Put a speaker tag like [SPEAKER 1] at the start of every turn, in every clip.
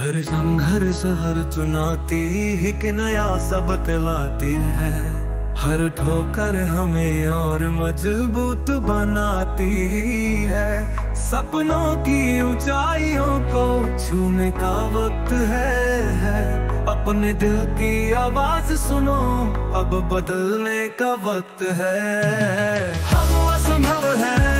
[SPEAKER 1] हर संघर्ष हर चुनौती एक नया सबक लाती है। हर ठोकर हमें और मज़बूत बनाती है। सपनों की ऊंचाइयों को छूने का वक्त है, है। अपने दिल की आवाज़ सुनो अब बदलने का वक्त है। हम असंभव है।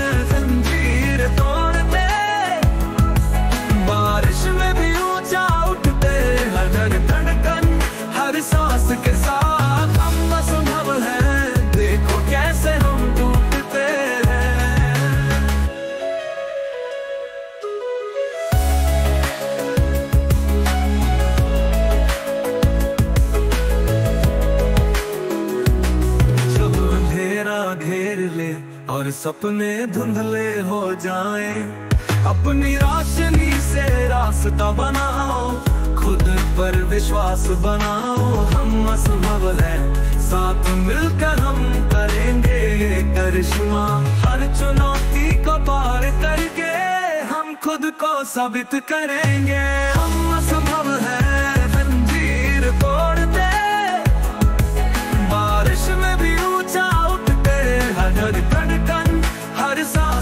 [SPEAKER 1] ले और सपने धुंधले हो जाए। अपनी रोशनी से रास्ता बनाओ, खुद पर विश्वास बनाओ। हम असंभव है, साथ मिलकर हम करेंगे करिश्मा। हर चुनौती को पार करके हम खुद को साबित करेंगे।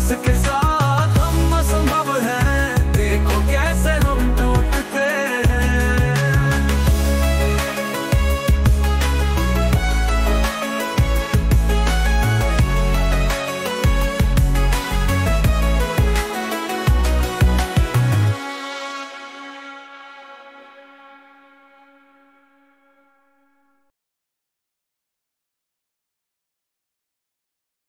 [SPEAKER 1] se casar.